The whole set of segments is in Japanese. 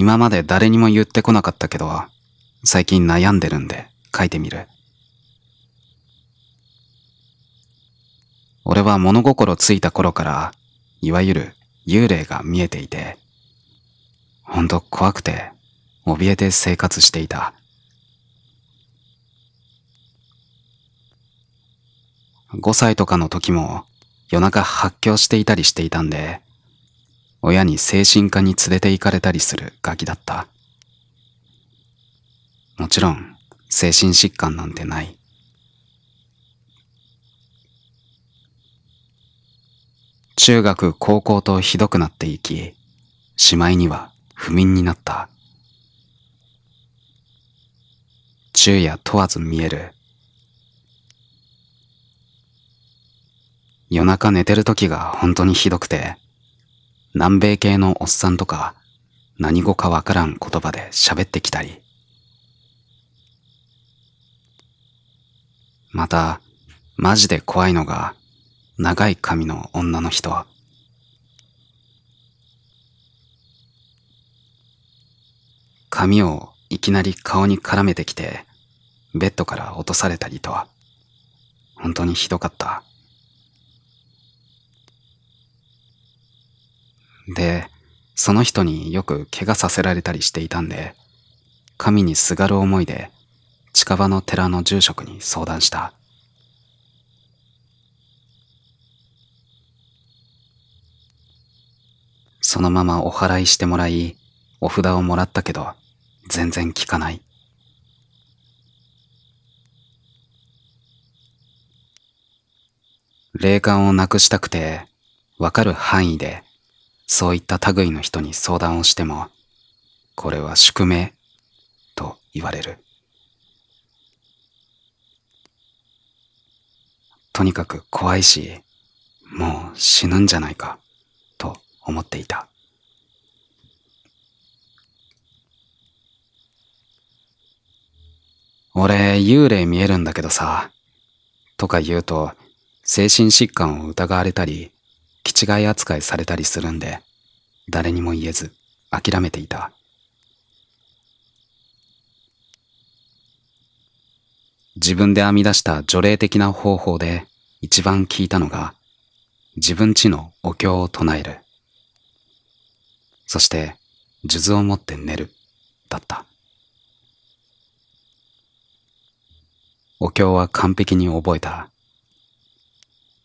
今まで誰にも言ってこなかったけど、最近悩んでるんで書いてみる。俺は物心ついた頃から、いわゆる幽霊が見えていて、ほんと怖くて、怯えて生活していた。5歳とかの時も夜中発狂していたりしていたんで、親に精神科に連れて行かれたりするガキだった。もちろん、精神疾患なんてない。中学、高校とひどくなっていき、しまいには不眠になった。昼夜問わず見える。夜中寝てる時が本当にひどくて、南米系のおっさんとか何語かわからん言葉で喋ってきたり。また、マジで怖いのが、長い髪の女の人。髪をいきなり顔に絡めてきて、ベッドから落とされたりとは、本当にひどかった。で、その人によく怪我させられたりしていたんで、神にすがる思いで近場の寺の住職に相談した。そのままお祓いしてもらい、お札をもらったけど、全然効かない。霊感をなくしたくて、わかる範囲でそういった類の人に相談をしても、これは宿命と言われる。とにかく怖いし、もう死ぬんじゃないか、と思っていた。俺、幽霊見えるんだけどさ、とか言うと、精神疾患を疑われたり、気違い扱いされたりするんで、誰にも言えず諦めていた。自分で編み出した除霊的な方法で一番聞いたのが自分ちのお経を唱える。そして数珠を持って寝るだった。お経は完璧に覚えた。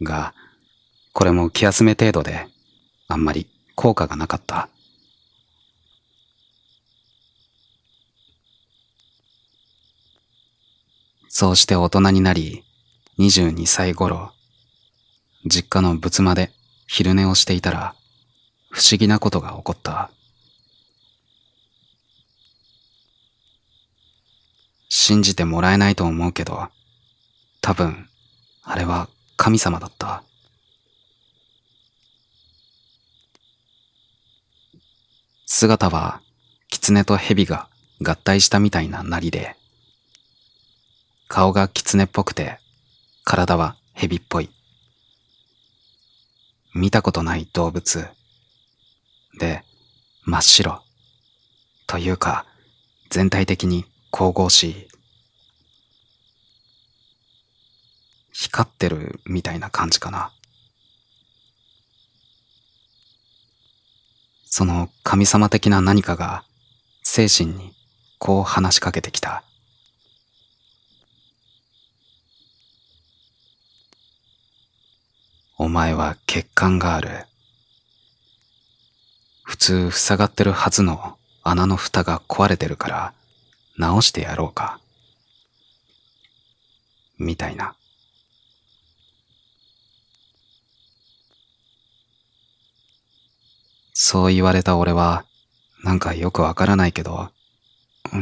が、これも気休め程度で、あんまり効果がなかった。そうして大人になり、22歳頃、実家の仏間で昼寝をしていたら、不思議なことが起こった。信じてもらえないと思うけど、多分、あれは神様だった。姿は狐と蛇が合体したみたいななりで、顔が狐っぽくて、体は蛇っぽい。見たことない動物。で、真っ白。というか、全体的に神々しい。光ってるみたいな感じかな。その神様的な何かが精神にこう話しかけてきた。お前は血管がある。普通塞がってるはずの穴の蓋が壊れてるから直してやろうか。みたいな。そう言われた俺は、なんかよくわからないけど、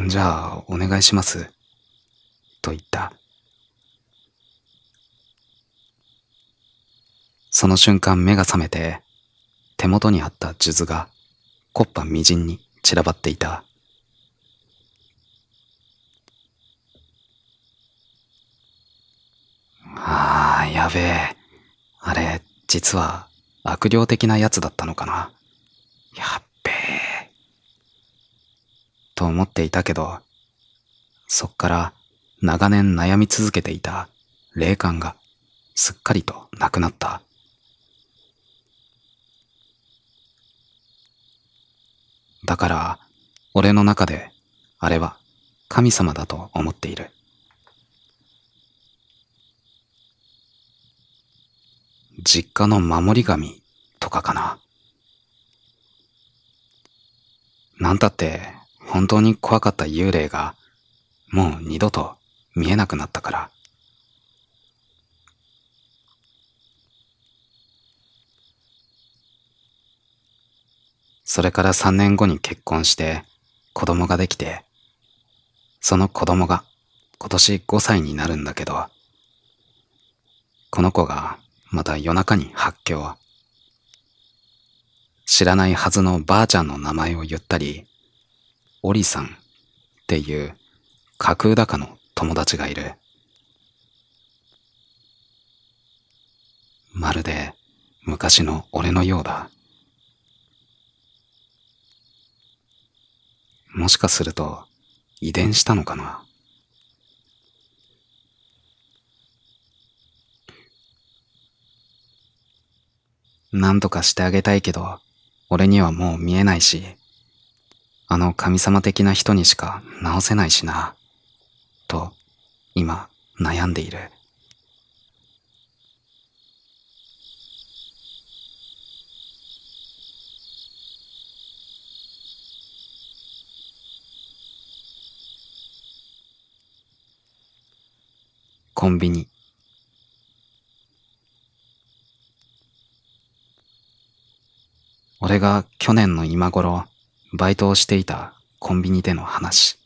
じゃあお願いします。と言った。その瞬間目が覚めて、手元にあった数珠が、コッパみじんに散らばっていた。ああ、やべえ。あれ、実は悪霊的なやつだったのかな。やっべえ。と思っていたけど、そっから長年悩み続けていた霊感がすっかりとなくなった。だから、俺の中で、あれは神様だと思っている。実家の守り神とかかな。なんたって本当に怖かった幽霊がもう二度と見えなくなったから。それから三年後に結婚して子供ができて、その子供が今年5歳になるんだけど、この子がまた夜中に発狂。知らないはずのばあちゃんの名前を言ったり、オリさんっていう架空高の友達がいる。まるで昔の俺のようだ。もしかすると遺伝したのかな何とかしてあげたいけど、俺にはもう見えないし、あの神様的な人にしか直せないしな、と、今、悩んでいる。コンビニ。俺が去年の今頃、バイトをしていたコンビニでの話。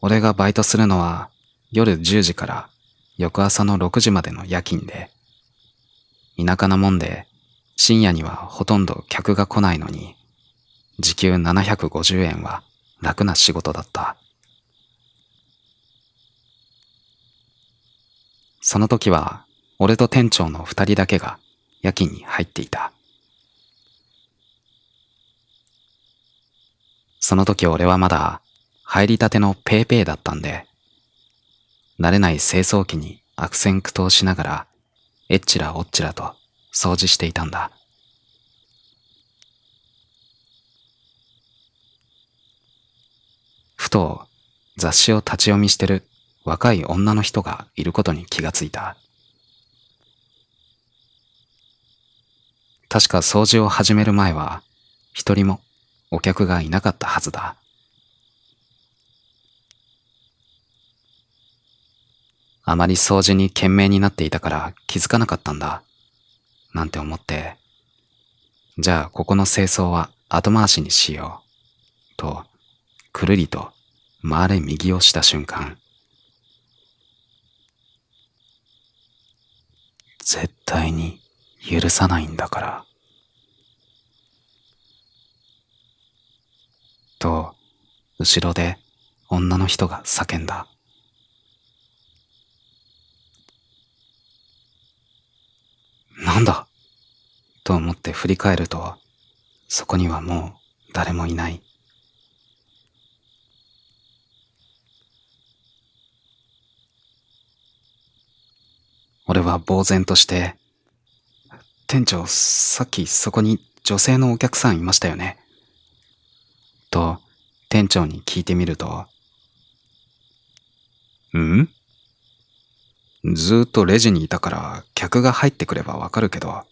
俺がバイトするのは夜10時から翌朝の6時までの夜勤で、田舎なもんで深夜にはほとんど客が来ないのに、時給750円は楽な仕事だった。その時は俺と店長の二人だけが夜勤に入っていた。その時俺はまだ入りたてのペーペーだったんで、慣れない清掃機に悪戦苦闘しながら、えっちらおっちらと掃除していたんだ。ふと雑誌を立ち読みしてる若い女の人がいることに気がついた。確か掃除を始める前は、一人もお客がいなかったはずだ。あまり掃除に懸命になっていたから気づかなかったんだ。なんて思って、じゃあここの清掃は後回しにしよう。と、くるりと回れ右をした瞬間。絶対に許さないんだから。と、後ろで女の人が叫んだ。なんだ？と思って振り返ると、そこにはもう誰もいない。俺は呆然として、店長、さっきそこに女性のお客さんいましたよね。と、店長に聞いてみると、ん？ずっとレジにいたから客が入ってくればわかるけど、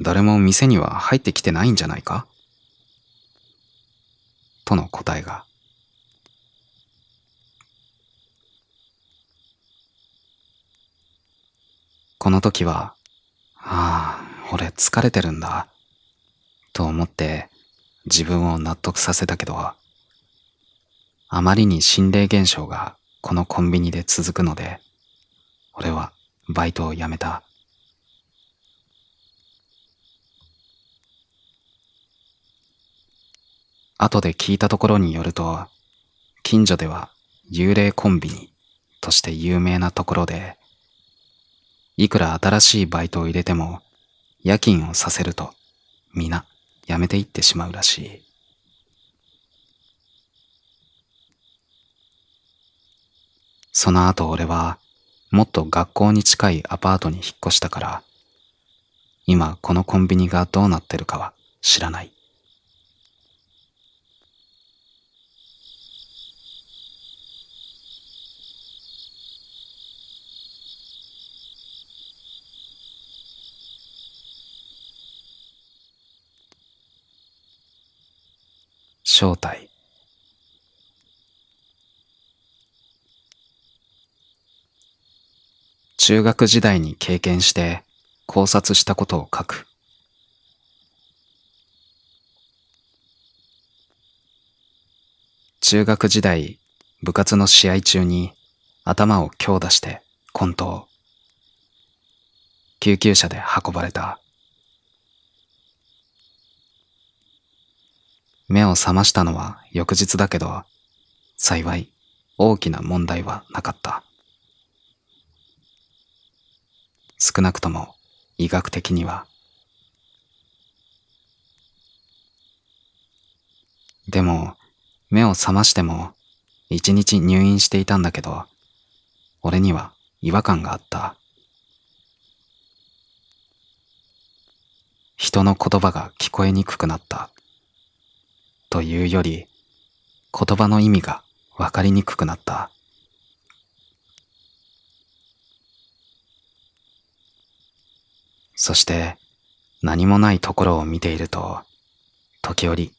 誰も店には入ってきてないんじゃないか？との答えが。この時は、ああ、俺疲れてるんだ、と思って自分を納得させたけど、あまりに心霊現象がこのコンビニで続くので、俺はバイトを辞めた。後で聞いたところによると、近所では幽霊コンビニとして有名なところで、いくら新しいバイトを入れても夜勤をさせると皆やめていってしまうらしい。その後俺はもっと学校に近いアパートに引っ越したから、今このコンビニがどうなってるかは知らない。正体中学時代に経験して考察したことを書く。中学時代、部活の試合中に頭を強打して混沌。救急車で運ばれた。目を覚ましたのは翌日だけど、幸い大きな問題はなかった。少なくとも医学的には。でも、目を覚ましても一日入院していたんだけど、俺には違和感があった。人の言葉が聞こえにくくなった。というより、言葉の意味がわかりにくくなった。そして何もないところを見ていると、時折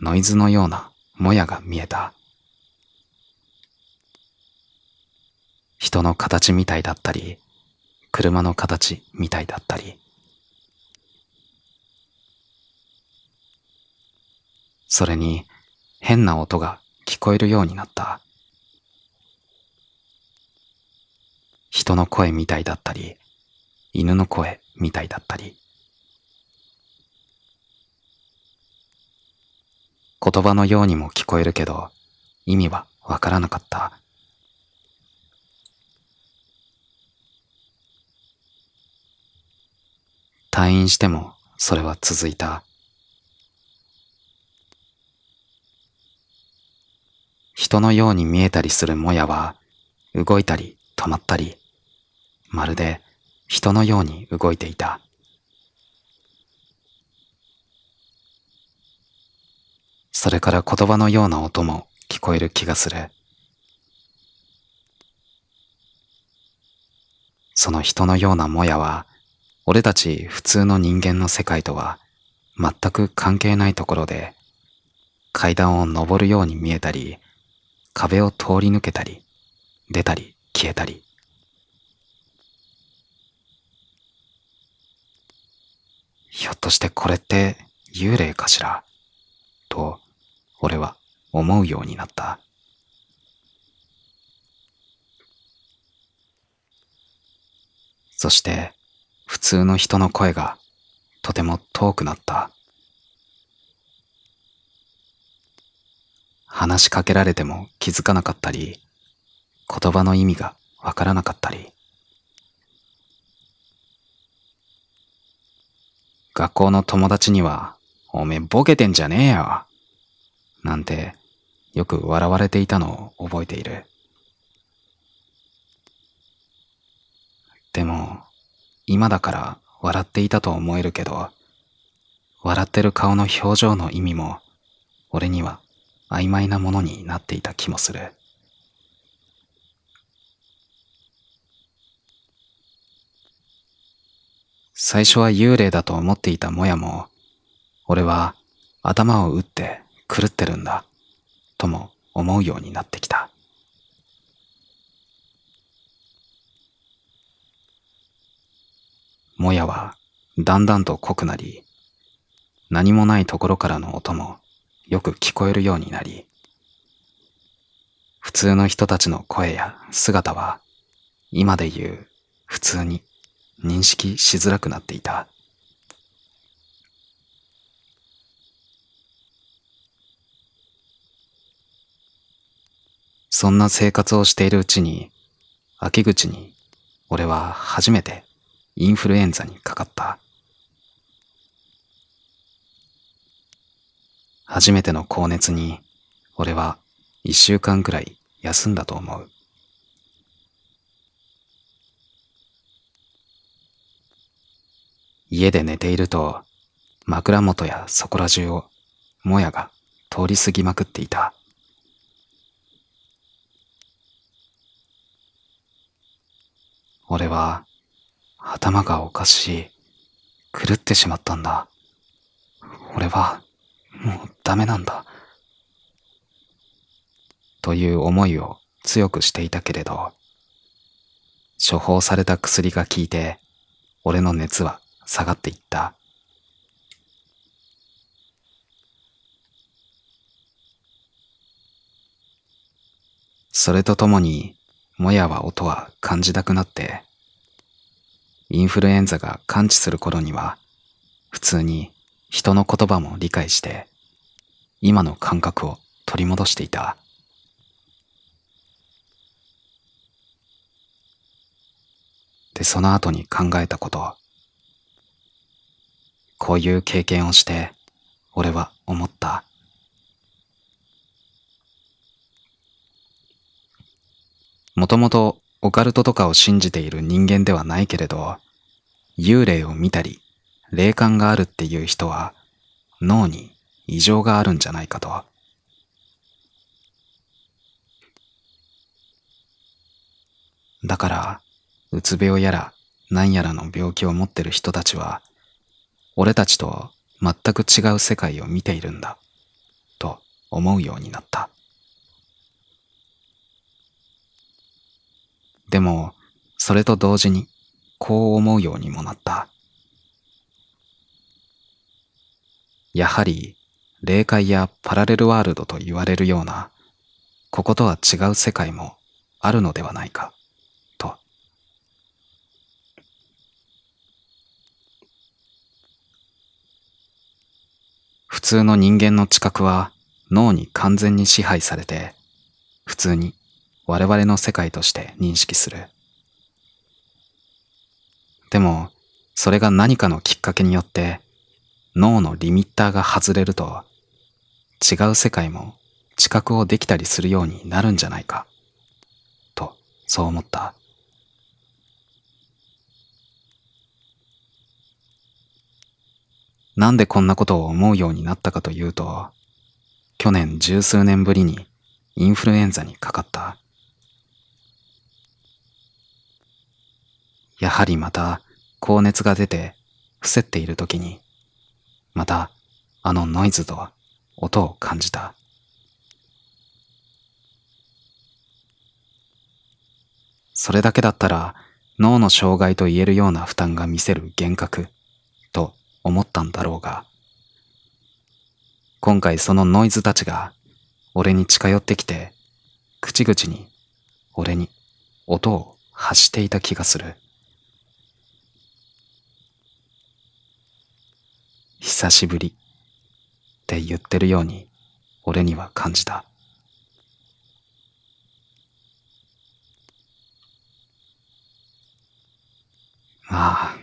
ノイズのようなもやが見えた。人の形みたいだったり、車の形みたいだったり。それに変な音が聞こえるようになった。人の声みたいだったり、犬の声みたいだったり。言葉のようにも聞こえるけど、意味はわからなかった。退院してもそれは続いた。人のように見えたりするもやは動いたり止まったり、まるで人のように動いていた。それから言葉のような音も聞こえる気がする。その人のようなもやは、俺たち普通の人間の世界とは全く関係ないところで、階段を登るように見えたり、壁を通り抜けたり、出たり消えたり。ひょっとしてこれって幽霊かしら？と、俺は思うようになった。そして、普通の人の声がとても遠くなった。話しかけられても気づかなかったり、言葉の意味がわからなかったり。学校の友達には、おめえボケてんじゃねえよ。なんて、よく笑われていたのを覚えている。でも、今だから笑っていたと思えるけど、笑ってる顔の表情の意味も、俺には曖昧なものになっていた気もする。最初は幽霊だと思っていたもやも、俺は頭を打って狂ってるんだ、とも思うようになってきた。もやはだんだんと濃くなり、何もないところからの音もよく聞こえるようになり、普通の人たちの声や姿は今で言う普通に認識しづらくなっていた。そんな生活をしているうちに、秋口に俺は初めてインフルエンザにかかった。初めての高熱に、俺は一週間くらい休んだと思う。家で寝ていると、枕元やそこら中を、もやが通り過ぎまくっていた。俺は、頭がおかしい。狂ってしまったんだ。俺は、もうダメなんだ。という思いを強くしていたけれど、処方された薬が効いて、俺の熱は下がっていった。それとともに、もやは音は感じなくなって、インフルエンザが感知する頃には、普通に人の言葉も理解して、今の感覚を取り戻していた。で、その後に考えたこと。こういう経験をして、俺は思った。もともとオカルトとかを信じている人間ではないけれど、幽霊を見たり、霊感があるっていう人は、脳に異常があるんじゃないかと。だから、うつ病やら何やらの病気を持ってる人たちは、俺たちと全く違う世界を見ているんだ、と思うようになった。でも、それと同時に、こう思うようにもなった。やはり、霊界やパラレルワールドと言われるような、こことは違う世界もあるのではないか、と。普通の人間の知覚は脳に完全に支配されて、普通に我々の世界として認識する。でも、それが何かのきっかけによって脳のリミッターが外れると違う世界も知覚をできたりするようになるんじゃないか。と、そう思った。なんでこんなことを思うようになったかというと、去年十数年ぶりにインフルエンザにかかった。やはりまた高熱が出て伏せっている時に、またあのノイズとは音を感じた。それだけだったら脳の障害と言えるような負担が見せる幻覚と思ったんだろうが、今回そのノイズたちが俺に近寄ってきて、口々に俺に音を発していた気がする。久しぶりって言ってるように俺には感じた。ああ、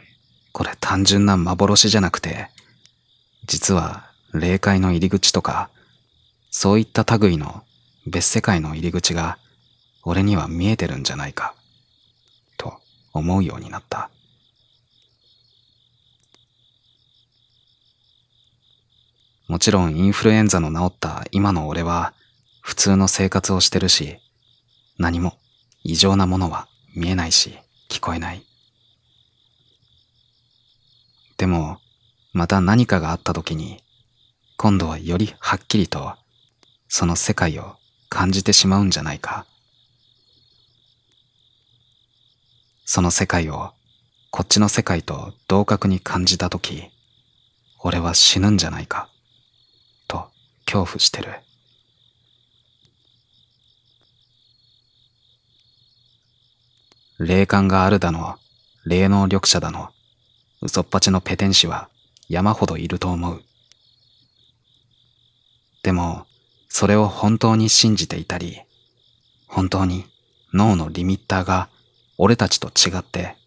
これ単純な幻じゃなくて、実は霊界の入り口とか、そういった類の別世界の入り口が俺には見えてるんじゃないか、と思うようになった。もちろんインフルエンザの治った今の俺は普通の生活をしてるし、何も異常なものは見えないし聞こえない。でも、また何かがあった時に、今度はよりはっきりとその世界を感じてしまうんじゃないか。その世界をこっちの世界と同格に感じた時、俺は死ぬんじゃないか。恐怖してる。霊感があるだの、霊能力者だの、嘘っぱちのペテン師は山ほどいると思う。でも、それを本当に信じていたり、本当に脳のリミッターが俺たちと違って、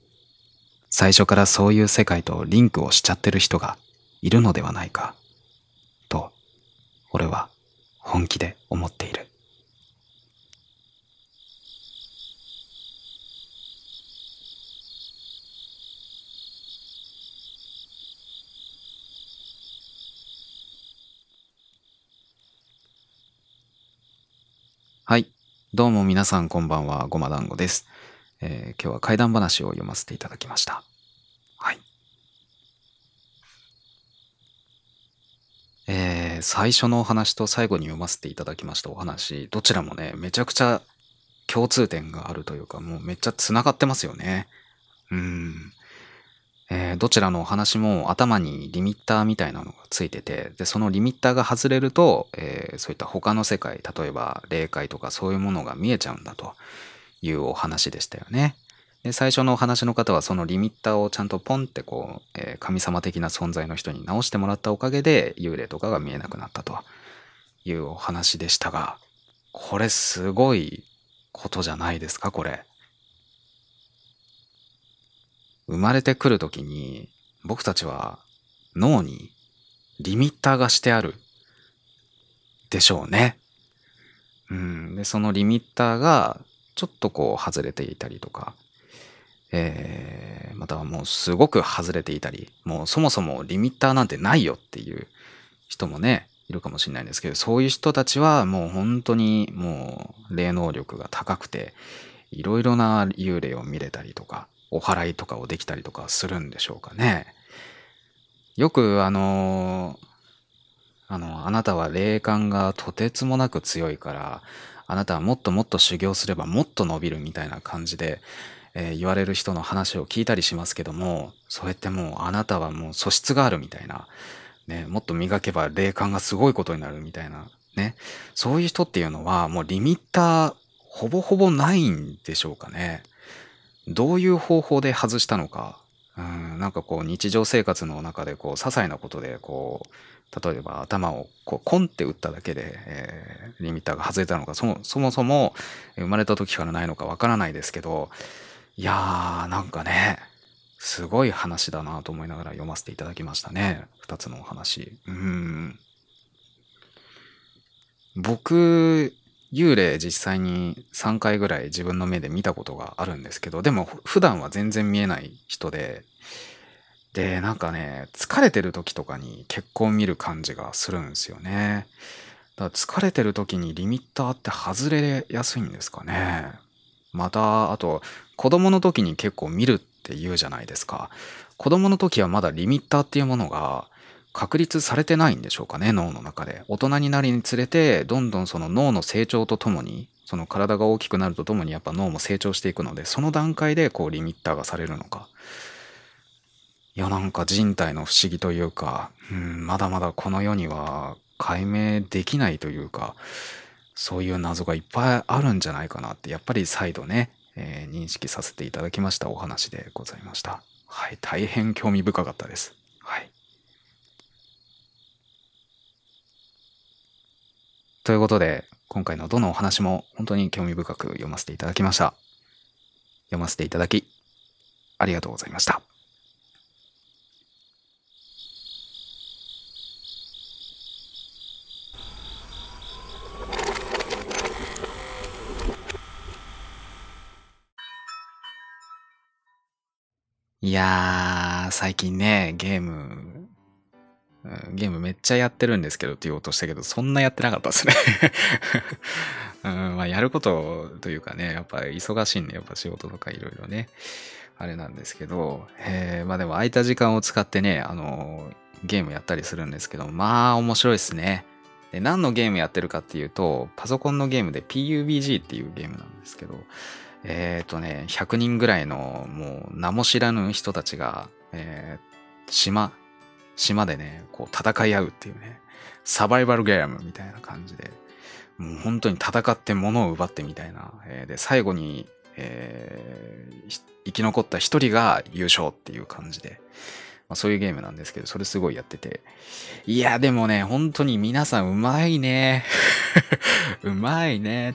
最初からそういう世界とリンクをしちゃってる人がいるのではないか。俺は本気で思っている。はい。どうも皆さんこんばんは、ごま団子です、えー、今日は怪談話を読ませていただきました。はい。えー、最初のお話と最後に読ませていただきましたお話、どちらもね、めちゃくちゃ共通点があるというか、もうめっちゃ繋がってますよね。うん。えー、どちらのお話も頭にリミッターみたいなのがついてて、で、そのリミッターが外れると、えー、そういった他の世界、例えば霊界とかそういうものが見えちゃうんだというお話でしたよね。で、最初のお話の方はそのリミッターをちゃんとポンってこう、えー、神様的な存在の人に直してもらったおかげで幽霊とかが見えなくなったというお話でしたが、これすごいことじゃないですか、これ。生まれてくるときに僕たちは脳にリミッターがしてあるでしょうね。うん。で、そのリミッターがちょっとこう外れていたりとか、えー、またはもうすごく外れていたり、もうそもそもリミッターなんてないよっていう人もね、いるかもしれないんですけど、そういう人たちはもう本当にもう霊能力が高くて、いろいろな幽霊を見れたりとか、お祓いとかをできたりとかするんでしょうかね。よくあの、あの、あなたは霊感がとてつもなく強いから、あなたはもっともっと修行すればもっと伸びるみたいな感じで、えー、言われる人の話を聞いたりしますけども、そうやってもうあなたはもう素質があるみたいな、ね、もっと磨けば霊感がすごいことになるみたいな、ね、そういう人っていうのはもうリミッターほぼほぼないんでしょうかね。どういう方法で外したのか、うん、なんかこう日常生活の中でこう些細なことでこう例えば頭をこうコンって打っただけで、えー、リミッターが外れたのかそもそもそも生まれた時からないのかわからないですけどいやーなんかねすごい話だなと思いながら読ませていただきましたね2つのお話うん僕幽霊実際に3回ぐらい自分の目で見たことがあるんですけど、でも普段は全然見えない人で、で、なんかね、疲れてる時とかに結構見る感じがするんですよね。だから疲れてる時にリミッターって外れやすいんですかね。また、あと、子供の時に結構見るって言うじゃないですか。子供の時はまだリミッターっていうものが確立されてないんでしょうかね、脳の中で。大人になりにつれて、どんどんその脳の成長とともに、その体が大きくなるとともにやっぱ脳も成長していくので、その段階でこうリミッターがされるのか。いや、なんか人体の不思議というか、うん、まだまだこの世には解明できないというか、そういう謎がいっぱいあるんじゃないかなって、やっぱり再度ね、えー、認識させていただきましたお話でございました。はい、大変興味深かったです。はい。ということで、今回のどのお話も本当に興味深く読ませていただきました。読ませていただき、ありがとうございました。いやー、最近ね、ゲームゲームめっちゃやってるんですけどって言おうとしたけど、そんなやってなかったですね うん、まあ、やることというかね、やっぱ忙しいんで、やっぱ仕事とかいろいろね、あれなんですけど、えー、まあでも空いた時間を使ってね、あのゲームやったりするんですけど、まあ面白いですね。で何のゲームやってるかっていうと、パソコンのゲームで PUBG っていうゲームなんですけど、えっ、ー、とね、100人ぐらいのもう名も知らぬ人たちが、えー、島、島でね、こう戦い合うっていうね、サバイバルゲームみたいな感じで、もう本当に戦って物を奪ってみたいな。えー、で、最後に、えー、生き残った一人が優勝っていう感じで、まあ、そういうゲームなんですけど、それすごいやってて。いや、でもね、本当に皆さんうまいね。うまいね。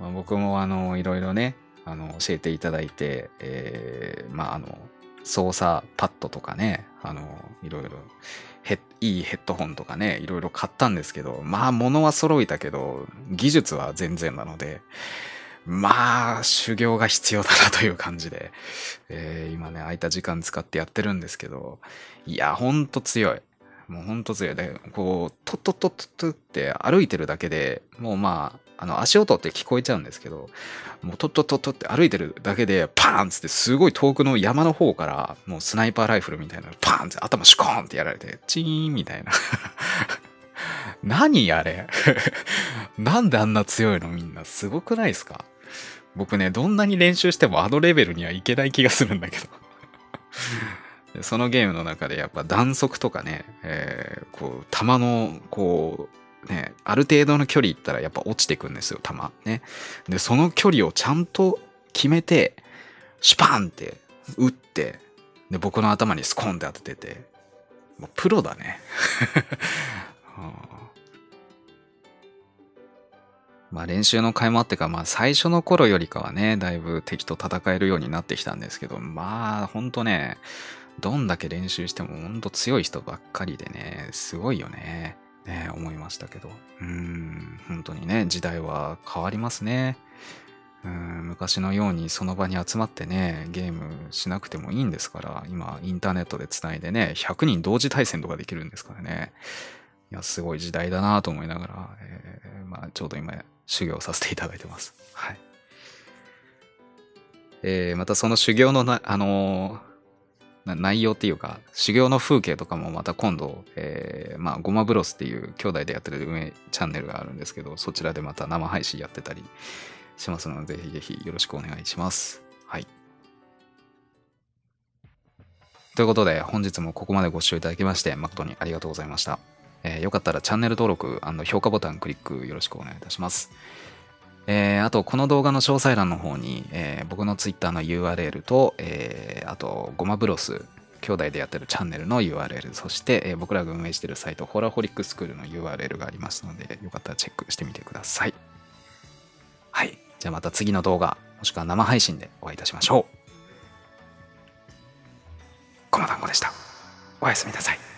まあ、僕もあの、いろいろね、あの、教えていただいて、えー、まあ、あの、操作パッドとかね、あの、いろいろ、いいヘッドホンとかね、いろいろ買ったんですけど、まあ物は揃えたけど、技術は全然なので、まあ、修行が必要だなという感じで、えー、今ね、空いた時間使ってやってるんですけど、いや、ほんと強い。もうほんと強い。で、こう、とっとっとっとって歩いてるだけで、もうまあ、あの、足音って聞こえちゃうんですけど、もうとっとっとっとって歩いてるだけで、パーンつってすごい遠くの山の方から、もうスナイパーライフルみたいなのパーンって頭シュコーンってやられて、チーンみたいな。何あれ？なんであんな強いの？みんな。すごくないですか？僕ね、どんなに練習してもあのレベルにはいけない気がするんだけどそのゲームの中でやっぱ弾速とかね、えー、こう、弾の、こう、ね、ある程度の距離行ったらやっぱ落ちてくんですよ、弾。ね。で、その距離をちゃんと決めて、シュパンって撃って、で、僕の頭にスコンって当ててて、もうプロだね。まあ練習の甲斐もあってか、まあ最初の頃よりかはね、だいぶ敵と戦えるようになってきたんですけど、まあほんとね、どんだけ練習してもほんと強い人ばっかりでね、すごいよね。ね、思いましたけど。うん、本当にね、時代は変わりますね。うん昔のようにその場に集まってね、ゲームしなくてもいいんですから、今インターネットで繋いでね、100人同時対戦とかできるんですからね。いや、すごい時代だなと思いながら、えー、まあ、ちょうど今修行させていただいてます。はい。えー、またその修行のな、あのー内容っていうか、修行の風景とかもまた今度、えー、まあ、ゴマブロスっていう兄弟でやってる運営チャンネルがあるんですけど、そちらでまた生配信やってたりしますので、ぜひぜひよろしくお願いします。はい。ということで、本日もここまでご視聴いただきまして、誠にありがとうございました。えー、よかったらチャンネル登録評価ボタンクリックよろしくお願いいたします。えー、あと、この動画の詳細欄の方に、えー、僕の Twitter の URL と、えー、あと、ゴマブロス、兄弟でやってるチャンネルの URL、そして、えー、僕らが運営してるサイト、ホラホリックスクールの URL がありますので、よかったらチェックしてみてください。はい。じゃあまた次の動画、もしくは生配信でお会いいたしましょう。この単語でした。おやすみなさい。